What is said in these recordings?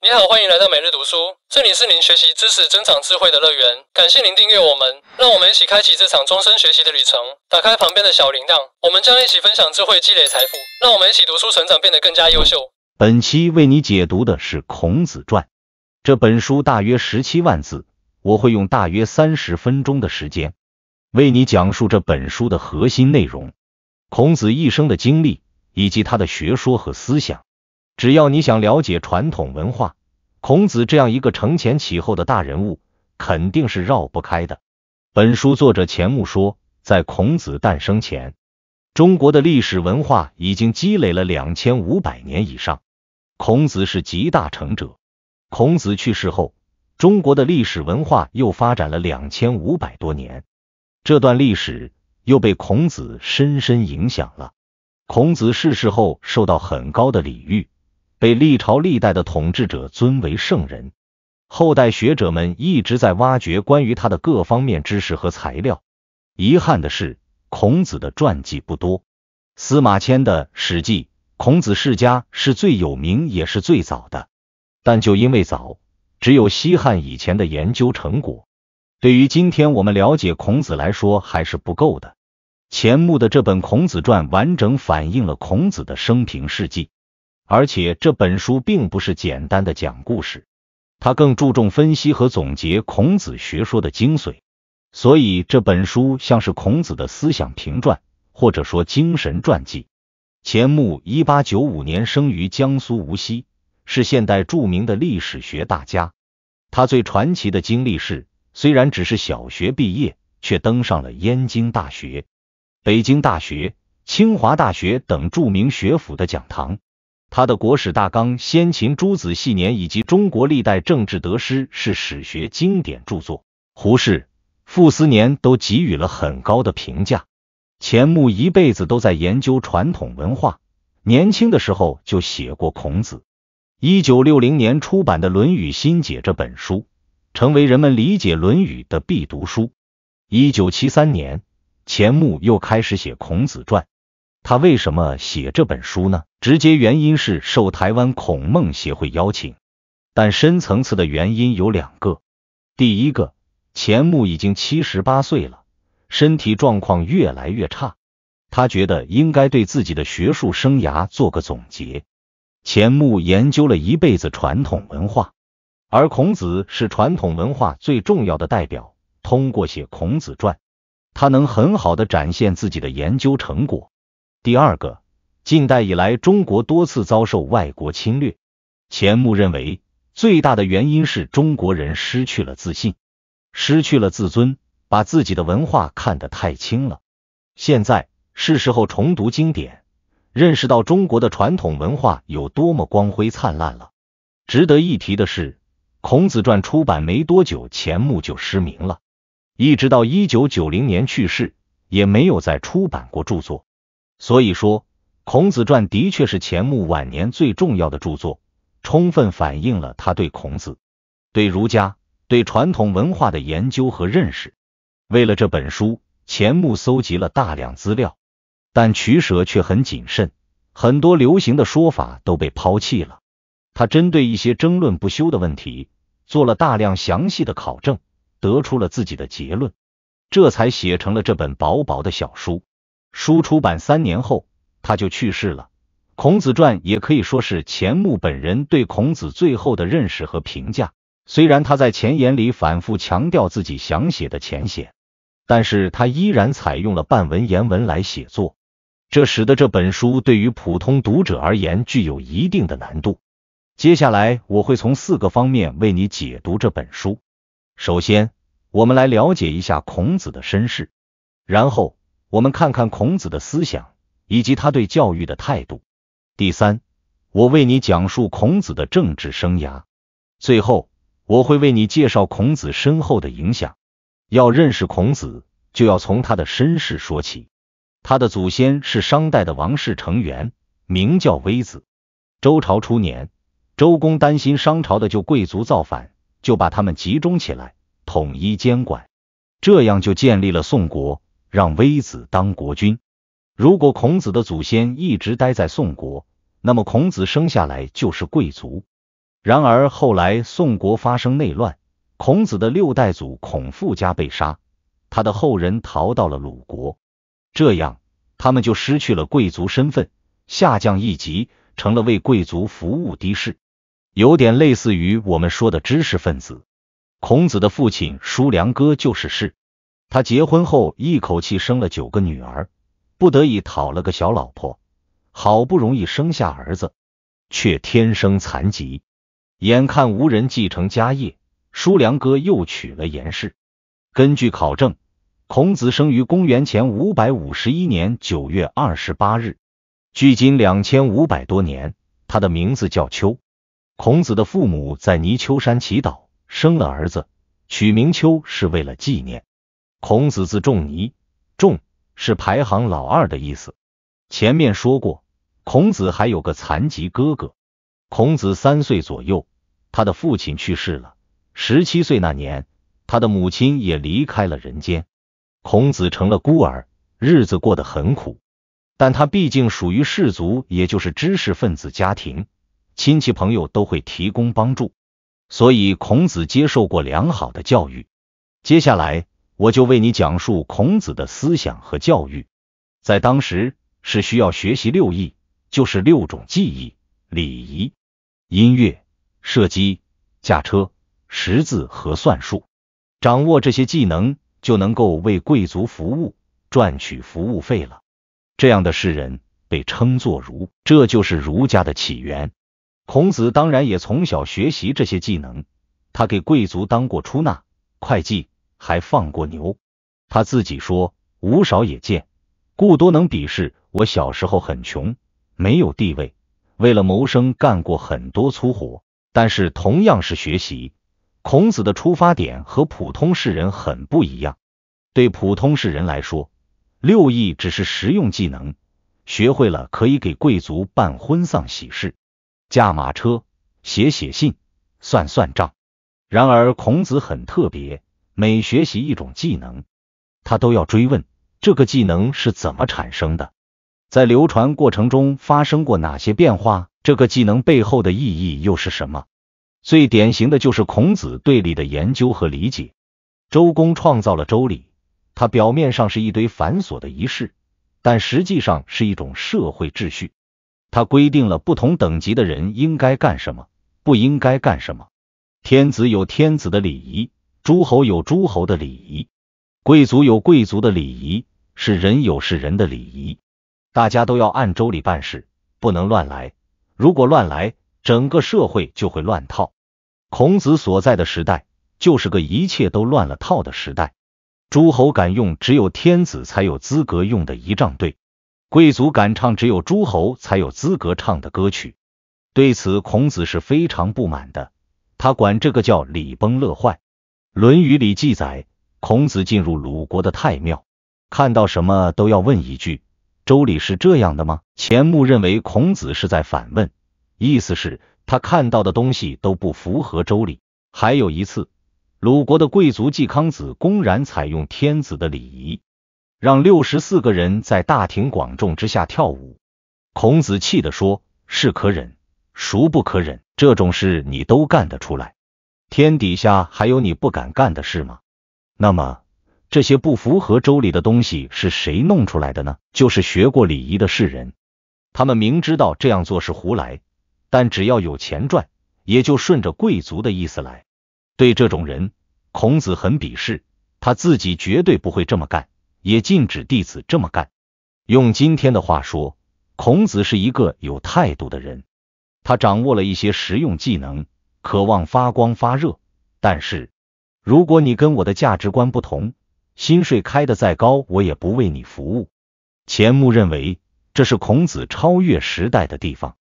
你好，欢迎来到每日读书，这里是您学习知识、增长智慧的乐园。感谢您订阅我们，让我们一起开启这场终身学习的旅程。打开旁边的小铃铛，我们将一起分享智慧，积累财富。让我们一起读书成长，变得更加优秀。本期为你解读的是《孔子传》这本书，大约十七万字，我会用大约三十分钟的时间为你讲述这本书的核心内容，孔子一生的经历以及他的学说和思想。只要你想了解传统文化，孔子这样一个承前启后的大人物，肯定是绕不开的。本书作者钱穆说，在孔子诞生前，中国的历史文化已经积累了两千五百年以上。孔子是集大成者。孔子去世后，中国的历史文化又发展了两千五百多年，这段历史又被孔子深深影响了。孔子逝世后，受到很高的礼遇。被历朝历代的统治者尊为圣人，后代学者们一直在挖掘关于他的各方面知识和材料。遗憾的是，孔子的传记不多。司马迁的《史记》，孔子世家是最有名也是最早的，但就因为早，只有西汉以前的研究成果，对于今天我们了解孔子来说还是不够的。钱穆的这本《孔子传》完整反映了孔子的生平事迹。而且这本书并不是简单的讲故事，它更注重分析和总结孔子学说的精髓。所以这本书像是孔子的思想评传，或者说精神传记。钱穆一八九五年生于江苏无锡，是现代著名的历史学大家。他最传奇的经历是，虽然只是小学毕业，却登上了燕京大学、北京大学、清华大学等著名学府的讲堂。他的《国史大纲》《先秦诸子系年》以及《中国历代政治得失》是史学经典著作，胡适、傅斯年都给予了很高的评价。钱穆一辈子都在研究传统文化，年轻的时候就写过孔子。一九六零年出版的《论语新解》这本书，成为人们理解《论语》的必读书。一九七三年，钱穆又开始写《孔子传》。他为什么写这本书呢？直接原因是受台湾孔孟协会邀请，但深层次的原因有两个。第一个，钱穆已经七十八岁了，身体状况越来越差，他觉得应该对自己的学术生涯做个总结。钱穆研究了一辈子传统文化，而孔子是传统文化最重要的代表，通过写《孔子传》，他能很好的展现自己的研究成果。第二个，近代以来，中国多次遭受外国侵略。钱穆认为，最大的原因是中国人失去了自信，失去了自尊，把自己的文化看得太轻了。现在是时候重读经典，认识到中国的传统文化有多么光辉灿烂了。值得一提的是，《孔子传》出版没多久，钱穆就失明了，一直到一九九零年去世，也没有再出版过著作。所以说，《孔子传》的确是钱穆晚年最重要的著作，充分反映了他对孔子、对儒家、对传统文化的研究和认识。为了这本书，钱穆搜集了大量资料，但取舍却很谨慎，很多流行的说法都被抛弃了。他针对一些争论不休的问题，做了大量详细的考证，得出了自己的结论，这才写成了这本薄薄的小书。书出版三年后，他就去世了。《孔子传》也可以说是钱穆本人对孔子最后的认识和评价。虽然他在前言里反复强调自己想写的浅显，但是他依然采用了半文言文来写作，这使得这本书对于普通读者而言具有一定的难度。接下来我会从四个方面为你解读这本书。首先，我们来了解一下孔子的身世，然后。我们看看孔子的思想以及他对教育的态度。第三，我为你讲述孔子的政治生涯。最后，我会为你介绍孔子深厚的影响。要认识孔子，就要从他的身世说起。他的祖先是商代的王室成员，名叫微子。周朝初年，周公担心商朝的旧贵族造反，就把他们集中起来，统一监管，这样就建立了宋国。让微子当国君。如果孔子的祖先一直待在宋国，那么孔子生下来就是贵族。然而后来宋国发生内乱，孔子的六代祖孔父家被杀，他的后人逃到了鲁国，这样他们就失去了贵族身份，下降一级，成了为贵族服务的士，有点类似于我们说的知识分子。孔子的父亲叔良哥就是士，他结婚后一口气生了九个女儿，不得已讨了个小老婆，好不容易生下儿子，却天生残疾，眼看无人继承家业，叔良哥又娶了严氏。根据考证，孔子生于公元前五百五十一年九月二十八日，距今两千五百多年。他的名字叫丘。孔子的父母在泥丘山祈祷。生了儿子，取名丘是为了纪念孔子字仲尼，仲是排行老二的意思。前面说过，孔子还有个残疾哥哥。孔子三岁左右，他的父亲去世了。十七岁那年，他的母亲也离开了人间，孔子成了孤儿，日子过得很苦。但他毕竟属于士族，也就是知识分子家庭，亲戚朋友都会提供帮助。所以孔子接受过良好的教育。接下来我就为你讲述孔子的思想和教育。在当时是需要学习六艺，就是六种技艺：礼仪、音乐、射击、驾车、识字和算术。掌握这些技能，就能够为贵族服务，赚取服务费了。这样的士人被称作儒，这就是儒家的起源。孔子当然也从小学习这些技能，他给贵族当过出纳、会计，还放过牛。他自己说：“吾少也见，故多能鄙视。”我小时候很穷，没有地位，为了谋生干过很多粗活。但是同样是学习，孔子的出发点和普通士人很不一样。对普通士人来说，六艺只是实用技能，学会了可以给贵族办婚丧喜事。驾马车、写写信、算算账。然而孔子很特别，每学习一种技能，他都要追问这个技能是怎么产生的，在流传过程中发生过哪些变化，这个技能背后的意义又是什么？最典型的就是孔子对礼的研究和理解。周公创造了周礼，它表面上是一堆繁琐的仪式，但实际上是一种社会秩序。它规定了不同等级的人应该干什么，不应该干什么。天子有天子的礼仪，诸侯有诸侯的礼仪，贵族有贵族的礼仪，是人有是人的礼仪。大家都要按周礼办事，不能乱来。如果乱来，整个社会就会乱套。孔子所在的时代，就是个一切都乱了套的时代。诸侯敢用只有天子才有资格用的仪仗队。贵族敢唱只有诸侯才有资格唱的歌曲，对此孔子是非常不满的。他管这个叫礼崩乐坏。《论语》里记载，孔子进入鲁国的太庙，看到什么都要问一句：“周礼是这样的吗？”钱穆认为孔子是在反问，意思是他看到的东西都不符合周礼。还有一次，鲁国的贵族季康子公然采用天子的礼仪。让六十四个人在大庭广众之下跳舞，孔子气地说：“是可忍，孰不可忍？这种事你都干得出来？天底下还有你不敢干的事吗？那么这些不符合周礼的东西是谁弄出来的呢？就是学过礼仪的士人，他们明知道这样做是胡来，但只要有钱赚，也就顺着贵族的意思来。对这种人，孔子很鄙视，他自己绝对不会这么干。”也禁止弟子这么干。用今天的话说，孔子是一个有态度的人，他掌握了一些实用技能，渴望发光发热。但是，如果你跟我的价值观不同，薪水开的再高，我也不为你服务。钱穆认为这是孔子超越时代的地方。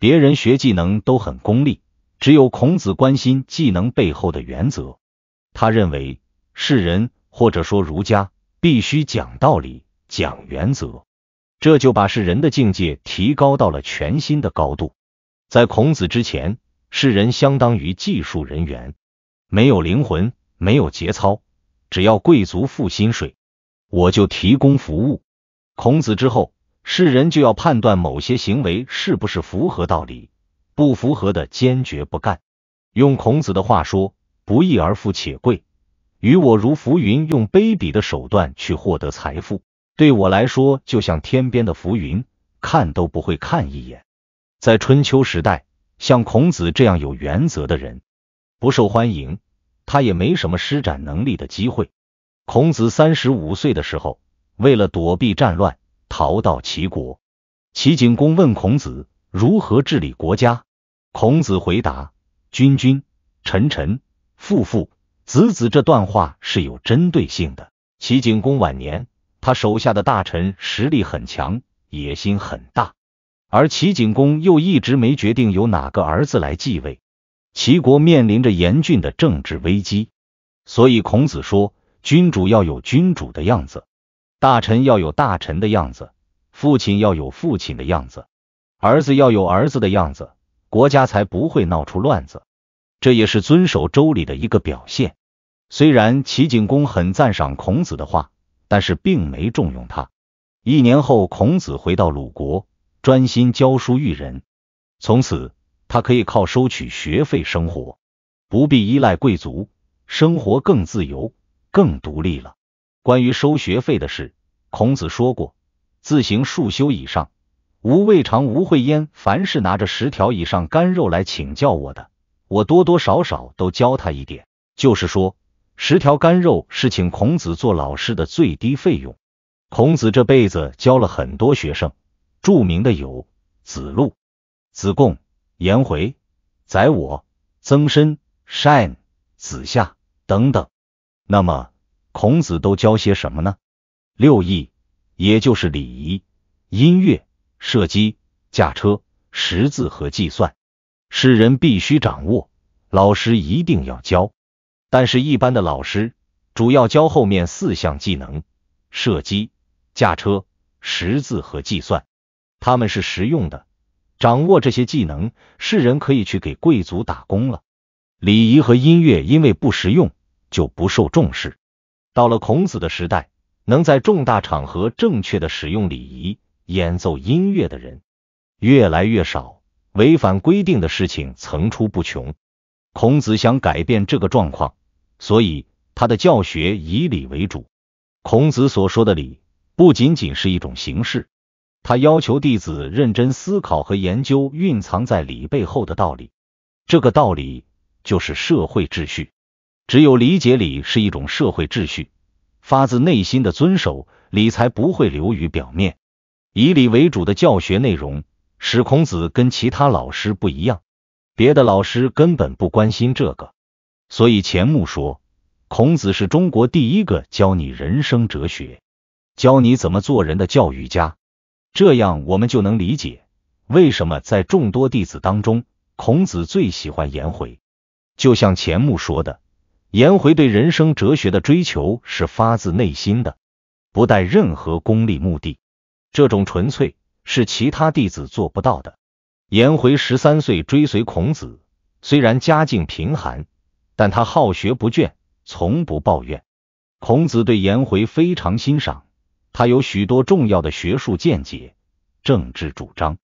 别人学技能都很功利，只有孔子关心技能背后的原则。他认为世人或者说儒家。必须讲道理、讲原则，这就把世人的境界提高到了全新的高度。在孔子之前，世人相当于技术人员，没有灵魂，没有节操，只要贵族付薪水，我就提供服务。孔子之后，世人就要判断某些行为是不是符合道理，不符合的坚决不干。用孔子的话说，不义而富且贵，于我如浮云，用卑鄙的手段去获得财富，对我来说就像天边的浮云，看都不会看一眼。在春秋时代，像孔子这样有原则的人不受欢迎，他也没什么施展能力的机会。孔子三十五岁的时候，为了躲避战乱，逃到齐国。齐景公问孔子如何治理国家，孔子回答：“君君，臣臣，父父，子子。”这段话是有针对性的。齐景公晚年，他手下的大臣实力很强，野心很大。而齐景公又一直没决定由哪个儿子来继位，齐国面临着严峻的政治危机，所以孔子说：君主要有君主的样子，大臣要有大臣的样子，父亲要有父亲的样子，儿子要有儿子的样子，国家才不会闹出乱子。这也是遵守周礼的一个表现。虽然齐景公很赞赏孔子的话，但是并没重用他。一年后，孔子回到鲁国。专心教书育人，从此他可以靠收取学费生活，不必依赖贵族，生活更自由、更独立了。关于收学费的事，孔子说过：“自行数修以上，吾未尝无会焉。凡是拿着十条以上干肉来请教我的，我多多少少都教他一点。”就是说，十条干肉是请孔子做老师的最低费用。孔子这辈子教了很多学生。著名的有子路、子贡、颜回、宰我、曾参、善、子夏等等。那么孔子都教些什么呢？六艺，也就是礼仪、音乐、射击、驾车、识字和计算，是人必须掌握，老师一定要教。但是，一般的老师主要教后面四项技能：射击、驾车、识字和计算。他们是实用的，掌握这些技能，世人可以去给贵族打工了。礼仪和音乐因为不实用，就不受重视。到了孔子的时代，能在重大场合正确的使用礼仪、演奏音乐的人越来越少，违反规定的事情层出不穷。孔子想改变这个状况，所以他的教学以礼为主。孔子所说的礼，不仅仅是一种形式。他要求弟子认真思考和研究蕴藏在礼背后的道理，这个道理就是社会秩序。只有理解礼是一种社会秩序，发自内心的遵守礼，才不会流于表面。以礼为主的教学内容，使孔子跟其他老师不一样。别的老师根本不关心这个，所以钱穆说，孔子是中国第一个教你人生哲学、教你怎么做人的教育家。这样我们就能理解为什么在众多弟子当中，孔子最喜欢颜回。就像钱穆说的，颜回对人生哲学的追求是发自内心的，不带任何功利目的。这种纯粹是其他弟子做不到的。颜回十三岁追随孔子，虽然家境贫寒，但他好学不倦，从不抱怨。孔子对颜回非常欣赏。他有许多重要的学术见解、政治主张，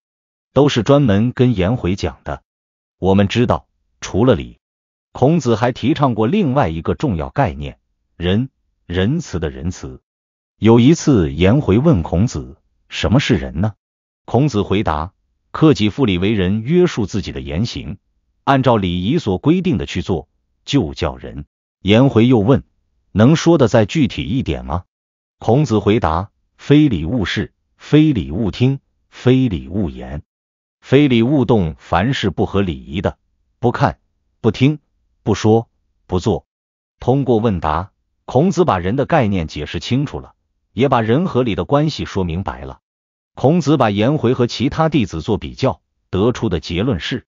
都是专门跟颜回讲的。我们知道，除了礼，孔子还提倡过另外一个重要概念——仁，仁慈的仁慈。有一次，颜回问孔子：“什么是仁呢？”孔子回答：“克己复礼为仁，约束自己的言行，按照礼仪所规定的去做，就叫仁。”颜回又问：“能说的再具体一点吗？”孔子回答：“非礼勿视，非礼勿听，非礼勿言，非礼勿动。凡是不合礼仪的，不看、不听、不说、不做。”通过问答，孔子把人的概念解释清楚了，也把人和礼的关系说明白了。孔子把颜回和其他弟子做比较，得出的结论是：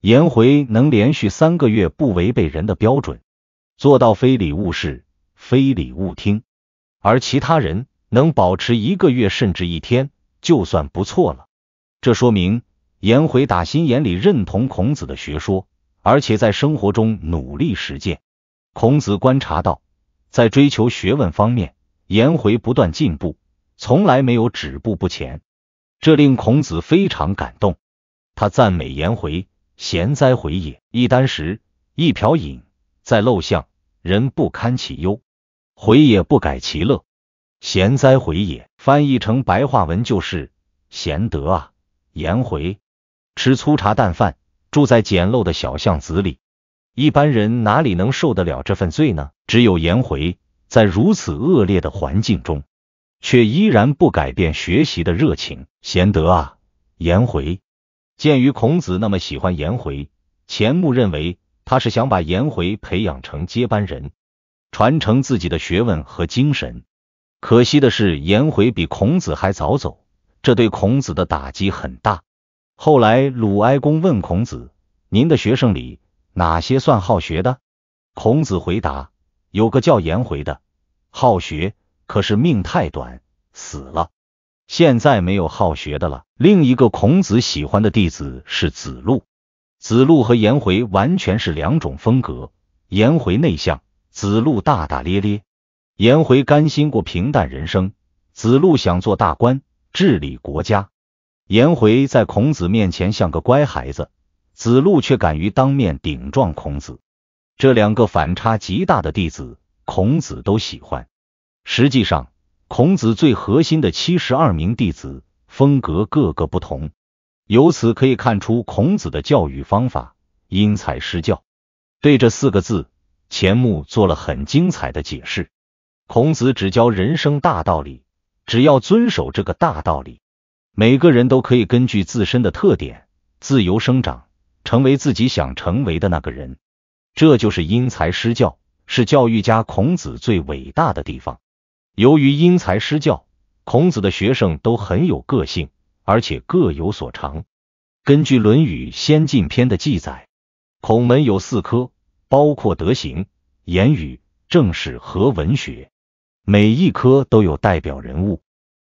颜回能连续三个月不违背人的标准，做到非礼勿视，非礼勿听。而其他人能保持一个月甚至一天，就算不错了。这说明颜回打心眼里认同孔子的学说，而且在生活中努力实践。孔子观察到，在追求学问方面，颜回不断进步，从来没有止步不前，这令孔子非常感动。他赞美颜回：“贤哉回也！”一箪食，一瓢饮，在陋巷，人不堪其忧，回也不改其乐，贤哉回也！翻译成白话文就是贤德啊，颜回吃粗茶淡饭，住在简陋的小巷子里，一般人哪里能受得了这份罪呢？只有颜回在如此恶劣的环境中，却依然不改变学习的热情。贤德啊，颜回！鉴于孔子那么喜欢颜回，钱穆认为他是想把颜回培养成接班人，传承自己的学问和精神。可惜的是，颜回比孔子还早走，这对孔子的打击很大。后来，鲁哀公问孔子：“您的学生里哪些算好学的？”孔子回答：“有个叫颜回的，好学，可是命太短，死了。现在没有好学的了。”另一个孔子喜欢的弟子是子路，子路和颜回完全是两种风格，颜回内向，子路大大咧咧。颜回甘心过平淡人生，子路想做大官，治理国家。颜回在孔子面前像个乖孩子，子路却敢于当面顶撞孔子。这两个反差极大的弟子，孔子都喜欢。实际上，孔子最核心的七十二名弟子风格各个不同，由此可以看出孔子的教育方法因材施教。对这四个字，钱穆做了很精彩的解释。孔子只教人生大道理，只要遵守这个大道理，每个人都可以根据自身的特点自由生长，成为自己想成为的那个人。这就是因材施教，是教育家孔子最伟大的地方。由于因材施教，孔子的学生都很有个性，而且各有所长。根据《论语先进篇》的记载，孔门有四科，包括德行、言语、政史和文学。每一科都有代表人物，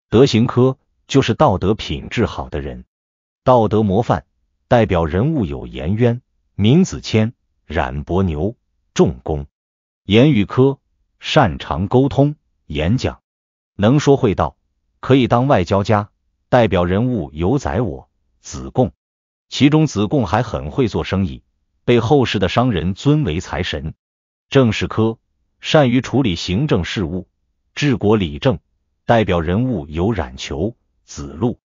德行科就是道德品质好的人，道德模范代表人物有颜渊、闵子骞、冉伯牛、仲弓。言语科擅长沟通、演讲，能说会道，可以当外交家，代表人物有宰我、子贡。其中子贡还很会做生意，被后世的商人尊为财神。政史科善于处理行政事务。治国理政，代表人物有冉求、子路。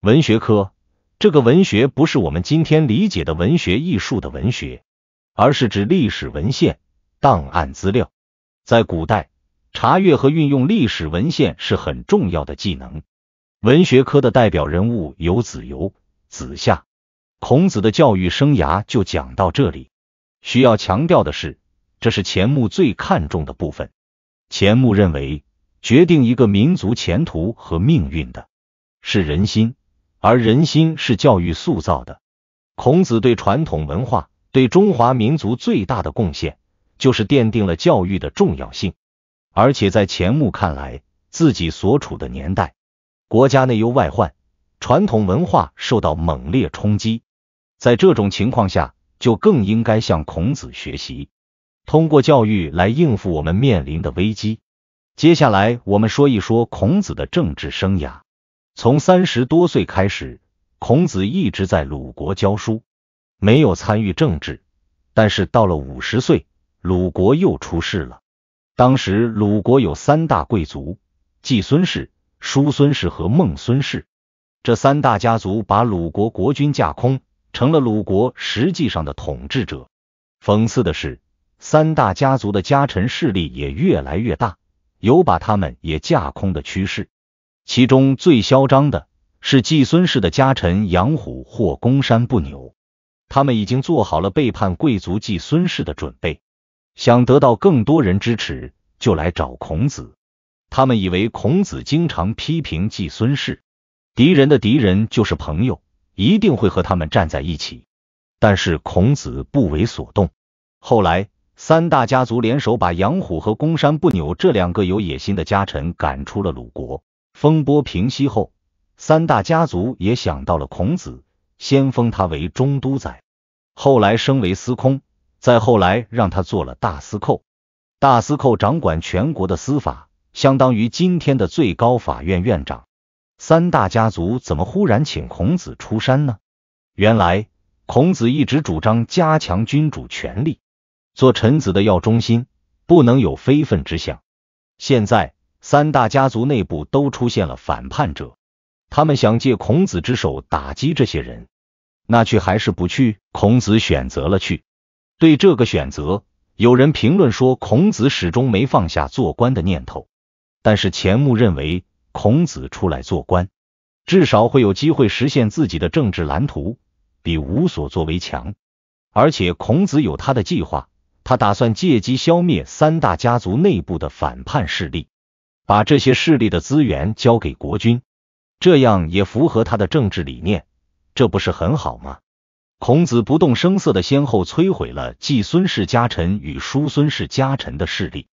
文学科，这个文学不是我们今天理解的文学艺术的文学，而是指历史文献、档案资料。在古代，查阅和运用历史文献是很重要的技能。文学科的代表人物有子游、子夏。孔子的教育生涯就讲到这里。需要强调的是，这是钱穆最看重的部分。钱穆认为。决定一个民族前途和命运的是人心，而人心是教育塑造的。孔子对传统文化、对中华民族最大的贡献，就是奠定了教育的重要性。而且在钱穆看来，自己所处的年代，国家内忧外患，传统文化受到猛烈冲击，在这种情况下，就更应该向孔子学习，通过教育来应付我们面临的危机。接下来我们说一说孔子的政治生涯。从三十多岁开始，孔子一直在鲁国教书，没有参与政治。但是到了五十岁，鲁国又出事了。当时鲁国有三大贵族：季孙氏、叔孙氏和孟孙氏。这三大家族把鲁国国君架空，成了鲁国实际上的统治者。讽刺的是，三大家族的家臣势力也越来越大。有把他们也架空的趋势，其中最嚣张的是季孙氏的家臣杨虎或公山不牛，他们已经做好了背叛贵族季孙氏的准备，想得到更多人支持，就来找孔子。他们以为孔子经常批评季孙氏，敌人的敌人就是朋友，一定会和他们站在一起。但是孔子不为所动。后来。三大家族联手把杨虎和公山不扭这两个有野心的家臣赶出了鲁国。风波平息后，三大家族也想到了孔子，先封他为中都宰，后来升为司空，再后来让他做了大司寇。大司寇掌管全国的司法，相当于今天的最高法院院长。三大家族怎么忽然请孔子出山呢？原来孔子一直主张加强君主权力。做臣子的要忠心，不能有非分之想。现在三大家族内部都出现了反叛者，他们想借孔子之手打击这些人，那去还是不去？孔子选择了去。对这个选择，有人评论说孔子始终没放下做官的念头，但是钱穆认为孔子出来做官，至少会有机会实现自己的政治蓝图，比无所作为强。而且孔子有他的计划。他打算借机消灭三大家族内部的反叛势力，把这些势力的资源交给国君，这样也符合他的政治理念，这不是很好吗？孔子不动声色的先后摧毁了季孙氏家臣与叔孙氏家臣的势力，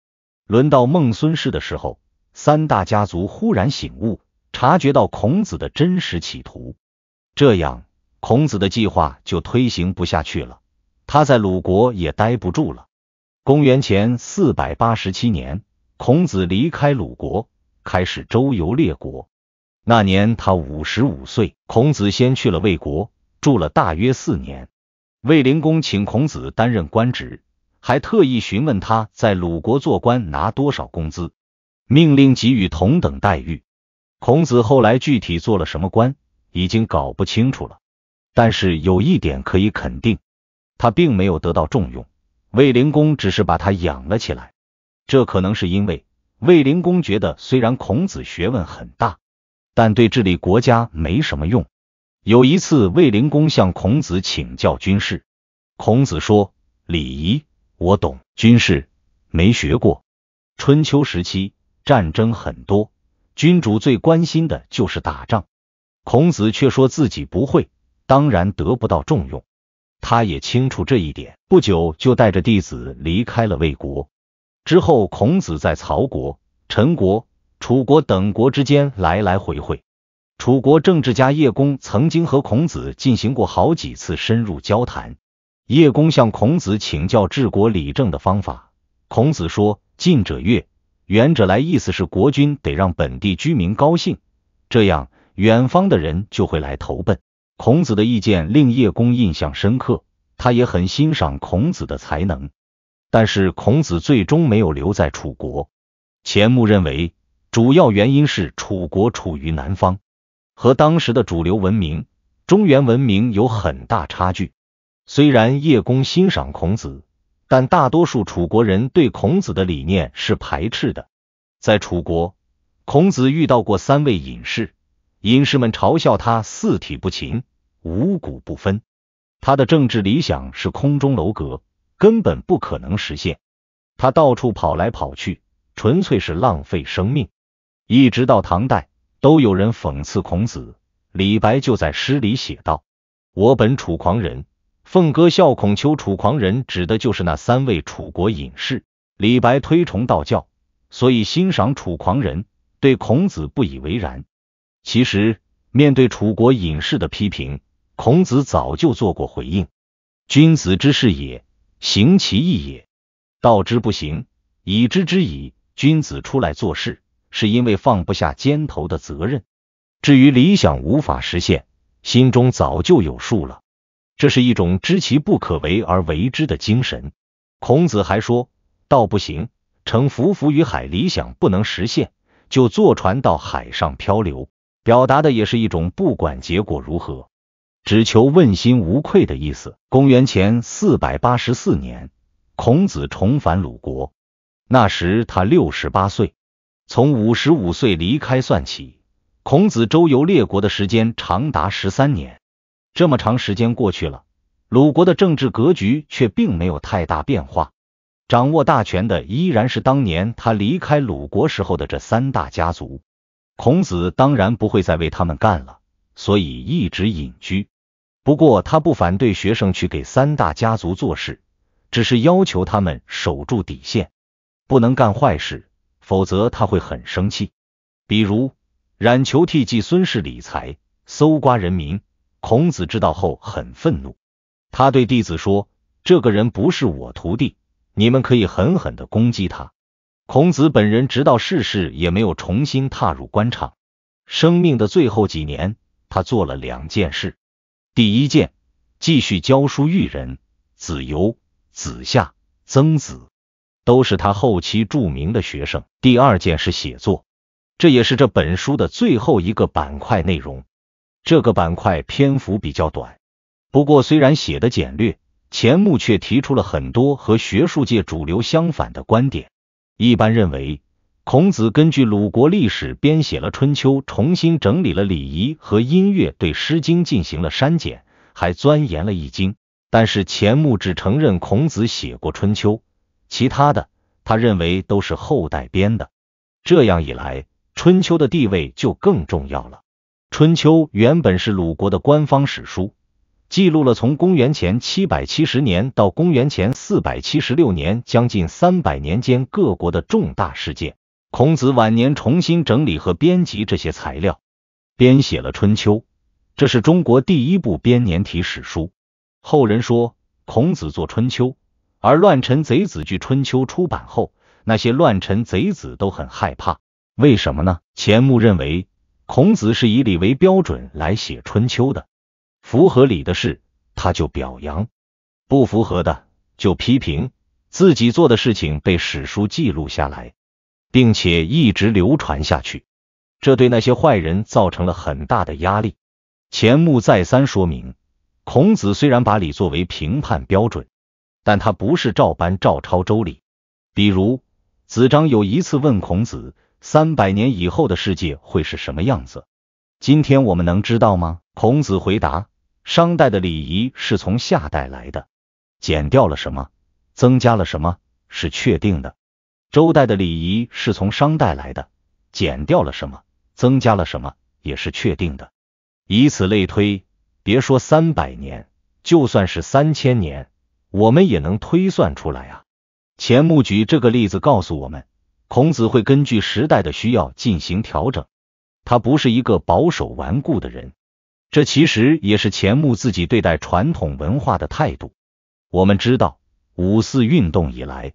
轮到孟孙氏的时候，三大家族忽然醒悟，察觉到孔子的真实企图，这样孔子的计划就推行不下去了。他在鲁国也待不住了。公元前四百八十七年，孔子离开鲁国，开始周游列国。那年他五十五岁。孔子先去了魏国，住了大约四年。魏灵公请孔子担任官职，还特意询问他在鲁国做官拿多少工资，命令给予同等待遇。孔子后来具体做了什么官，已经搞不清楚了。但是有一点可以肯定。他并没有得到重用，卫灵公只是把他养了起来。这可能是因为卫灵公觉得，虽然孔子学问很大，但对治理国家没什么用。有一次，卫灵公向孔子请教军事，孔子说：“礼仪我懂，军事没学过。春秋时期战争很多，君主最关心的就是打仗。孔子却说自己不会，当然得不到重用。”他也清楚这一点，不久就带着弟子离开了魏国。之后，孔子在曹国、陈国、楚国等国之间来来回回。楚国政治家叶公曾经和孔子进行过好几次深入交谈。叶公向孔子请教治国理政的方法。孔子说：“近者悦，远者来。”意思是国君得让本地居民高兴，这样远方的人就会来投奔。孔子的意见令叶公印象深刻，他也很欣赏孔子的才能。但是孔子最终没有留在楚国。钱穆认为，主要原因是楚国处于南方，和当时的主流文明中原文明有很大差距。虽然叶公欣赏孔子，但大多数楚国人对孔子的理念是排斥的。在楚国，孔子遇到过三位隐士。隐士们嘲笑他四体不勤，五谷不分。他的政治理想是空中楼阁，根本不可能实现。他到处跑来跑去，纯粹是浪费生命。一直到唐代，都有人讽刺孔子。李白就在诗里写道：“我本楚狂人，凤歌笑孔丘。”楚狂人指的就是那三位楚国隐士。李白推崇道教，所以欣赏楚狂人，对孔子不以为然。其实，面对楚国隐士的批评，孔子早就做过回应：“君子之事也，行其义也；道之不行，以知之矣。”君子出来做事，是因为放不下肩头的责任。至于理想无法实现，心中早就有数了。这是一种知其不可为而为之的精神。孔子还说：“道不行，乘浮浮于海；理想不能实现，就坐船到海上漂流。”表达的也是一种不管结果如何，只求问心无愧的意思。公元前四百八十四年，孔子重返鲁国，那时他六十八岁。从五十五岁离开算起，孔子周游列国的时间长达十三年。这么长时间过去了，鲁国的政治格局却并没有太大变化，掌握大权的依然是当年他离开鲁国时候的这三大家族。孔子当然不会再为他们干了，所以一直隐居。不过他不反对学生去给三大家族做事，只是要求他们守住底线，不能干坏事，否则他会很生气。比如冉求替季孙氏理财，搜刮人民，孔子知道后很愤怒，他对弟子说：“这个人不是我徒弟，你们可以狠狠的攻击他。”孔子本人直到逝世也没有重新踏入官场。生命的最后几年，他做了两件事。第一件，继续教书育人，子游、子夏、曾子，都是他后期著名的学生。第二件是写作，这也是这本书的最后一个板块内容。这个板块篇幅比较短，不过虽然写的简略，钱穆却提出了很多和学术界主流相反的观点。一般认为，孔子根据鲁国历史编写了《春秋》，重新整理了礼仪和音乐，对《诗经》进行了删减，还钻研了《易经》。但是钱穆只承认孔子写过《春秋》，其他的他认为都是后代编的。这样一来，《春秋》的地位就更重要了。《春秋》原本是鲁国的官方史书。记录了从公元前七百七十年到公元前四百七十六年将近三百年间各国的重大事件。孔子晚年重新整理和编辑这些材料，编写了《春秋》，这是中国第一部编年体史书。后人说孔子作《春秋》，而乱臣贼子据《春秋》出版后，那些乱臣贼子都很害怕。为什么呢？钱穆认为孔子是以礼为标准来写《春秋》的。符合理的事，他就表扬；不符合的就批评。自己做的事情被史书记录下来，并且一直流传下去，这对那些坏人造成了很大的压力。钱穆再三说明，孔子虽然把礼作为评判标准，但他不是照搬照抄周礼。比如，子张有一次问孔子：“三百年以后的世界会是什么样子？今天我们能知道吗？”孔子回答。商代的礼仪是从夏代来的，减掉了什么，增加了什么是确定的；周代的礼仪是从商代来的，减掉了什么，增加了什么也是确定的。以此类推，别说三百年，就算是三千年，我们也能推算出来啊。钱穆举这个例子告诉我们，孔子会根据时代的需要进行调整，他不是一个保守顽固的人。这其实也是钱穆自己对待传统文化的态度。我们知道，五四运动以来，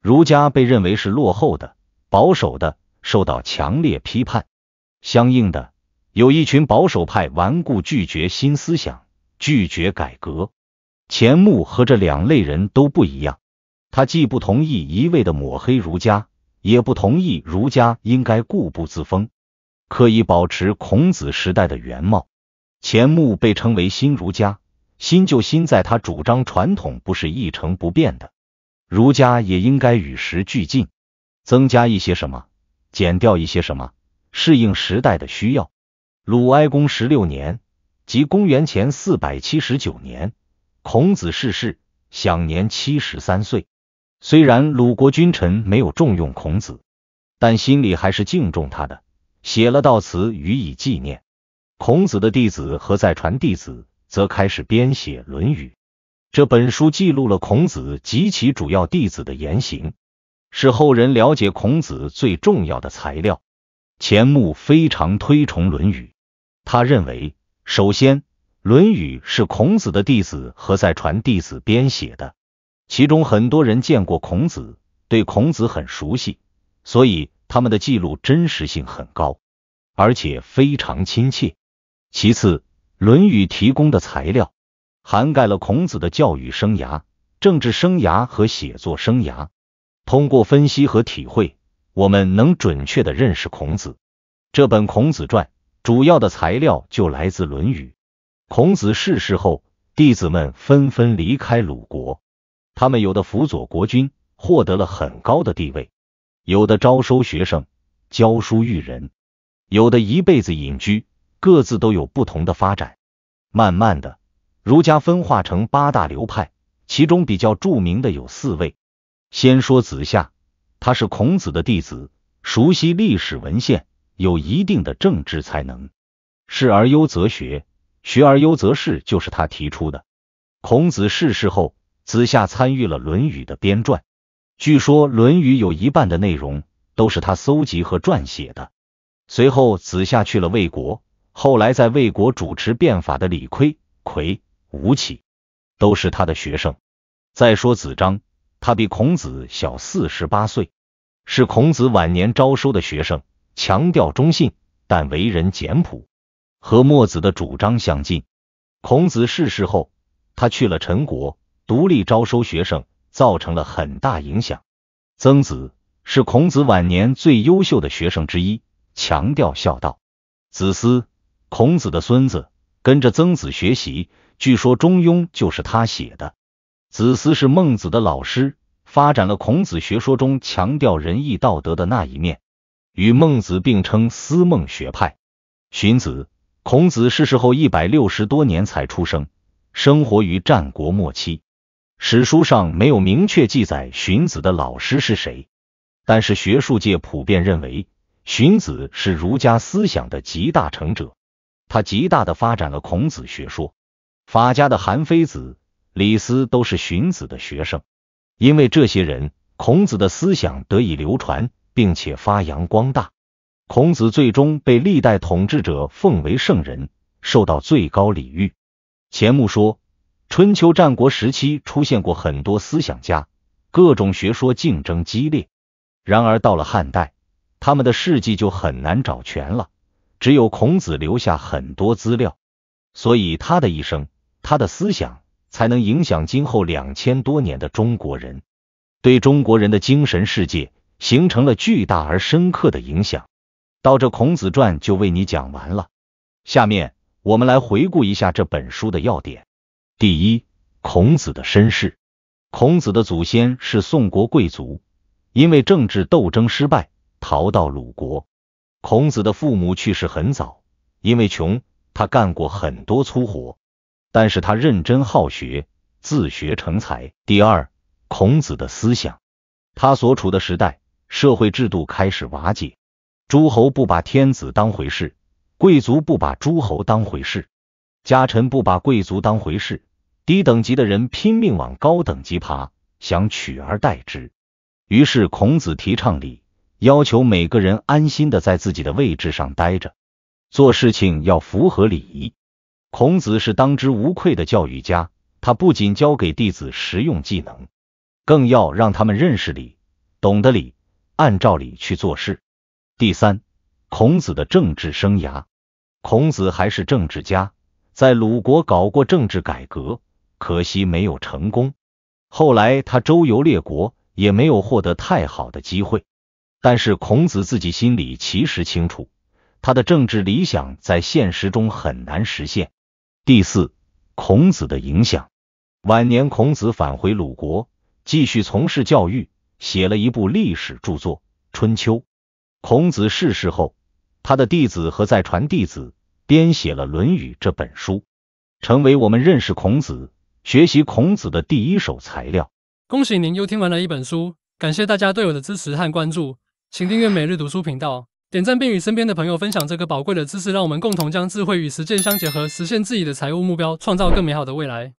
儒家被认为是落后的、保守的，受到强烈批判。相应的，有一群保守派顽固拒绝新思想，拒绝改革。钱穆和这两类人都不一样，他既不同意一味的抹黑儒家，也不同意儒家应该固步自封，刻意保持孔子时代的原貌。钱穆被称为新儒家，新就新在他主张传统不是一成不变的，儒家也应该与时俱进，增加一些什么，减掉一些什么，适应时代的需要。鲁哀公十六年，即公元前四百七十九年，孔子逝世，享年七十三岁。虽然鲁国君臣没有重用孔子，但心里还是敬重他的，写了悼词予以纪念。孔子的弟子和再传弟子则开始编写《论语》。这本书记录了孔子及其主要弟子的言行，是后人了解孔子最重要的材料。钱穆非常推崇《论语》，他认为，首先，《论语》是孔子的弟子和再传弟子编写的，其中很多人见过孔子，对孔子很熟悉，所以他们的记录真实性很高，而且非常亲切。其次，《论语》提供的材料涵盖了孔子的教育生涯、政治生涯和写作生涯。通过分析和体会，我们能准确的认识孔子。这本《孔子传》主要的材料就来自《论语》。孔子逝世后，弟子们纷纷离开鲁国，他们有的辅佐国君，获得了很高的地位；有的招收学生，教书育人；有的一辈子隐居。各自都有不同的发展。慢慢的，儒家分化成八大流派，其中比较著名的有四位。先说子夏，他是孔子的弟子，熟悉历史文献，有一定的政治才能。事而优则学，学而优则仕，就是他提出的。孔子逝世后，子夏参与了《论语》的编撰。据说《论语》有一半的内容都是他搜集和撰写的。随后，子夏去了魏国。后来在魏国主持变法的李悝、夔、吴起都是他的学生。再说子张，他比孔子小四十八岁，是孔子晚年招收的学生，强调忠信，但为人简朴，和墨子的主张相近。孔子逝世后，他去了陈国，独立招收学生，造成了很大影响。曾子是孔子晚年最优秀的学生之一，强调孝道。子思，孔子的孙子，跟着曾子学习，据说《中庸》就是他写的。子思是孟子的老师，发展了孔子学说中强调仁义道德的那一面，与孟子并称思孟学派。荀子，孔子逝世后一百六十多年才出生，生活于战国末期。史书上没有明确记载荀子的老师是谁，但是学术界普遍认为荀子是儒家思想的集大成者，他极大的发展了孔子学说。法家的韩非子、李斯都是荀子的学生，因为这些人，孔子的思想得以流传，并且发扬光大。孔子最终被历代统治者奉为圣人，受到最高礼遇。钱穆说。春秋战国时期出现过很多思想家，各种学说竞争激烈。然而到了汉代，他们的事迹就很难找全了，只有孔子留下很多资料，所以他的一生，他的思想才能影响今后两千多年的中国人，对中国人的精神世界形成了巨大而深刻的影响。到这《孔子传》就为你讲完了，下面我们来回顾一下这本书的要点。第一，孔子的身世。孔子的祖先是宋国贵族，因为政治斗争失败，逃到鲁国。孔子的父母去世很早，因为穷，他干过很多粗活，但是他认真好学，自学成才。第二，孔子的思想。他所处的时代，社会制度开始瓦解，诸侯不把天子当回事，贵族不把诸侯当回事，家臣不把贵族当回事。低等级的人拼命往高等级爬，想取而代之。于是孔子提倡礼，要求每个人安心的在自己的位置上待着，做事情要符合礼仪。孔子是当之无愧的教育家，他不仅教给弟子实用技能，更要让他们认识礼，懂得礼，按照礼去做事。第三，孔子的政治生涯。孔子还是政治家，在鲁国搞过政治改革。可惜没有成功。后来他周游列国，也没有获得太好的机会。但是孔子自己心里其实清楚，他的政治理想在现实中很难实现。第四，孔子的影响。晚年孔子返回鲁国，继续从事教育，写了一部历史著作《春秋》。孔子逝世后，他的弟子和再传弟子编写了《论语》这本书，成为我们认识孔子。学习孔子的第一手材料。恭喜您又听完了一本书，感谢大家对我的支持和关注，请订阅每日读书频道，点赞并与身边的朋友分享这个宝贵的知识，让我们共同将智慧与实践相结合，实现自己的财务目标，创造更美好的未来。